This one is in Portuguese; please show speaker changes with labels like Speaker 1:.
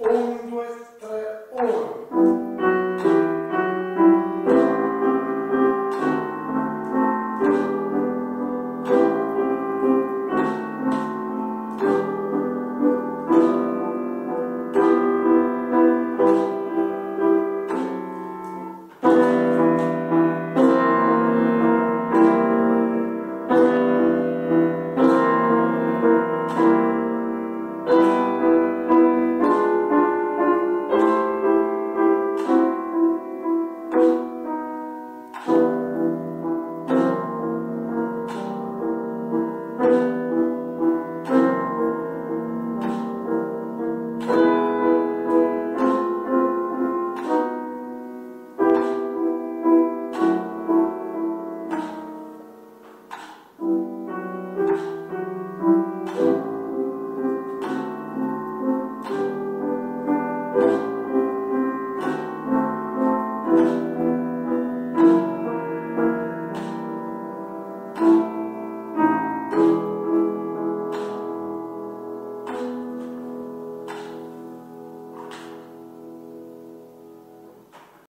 Speaker 1: Um, dois, três.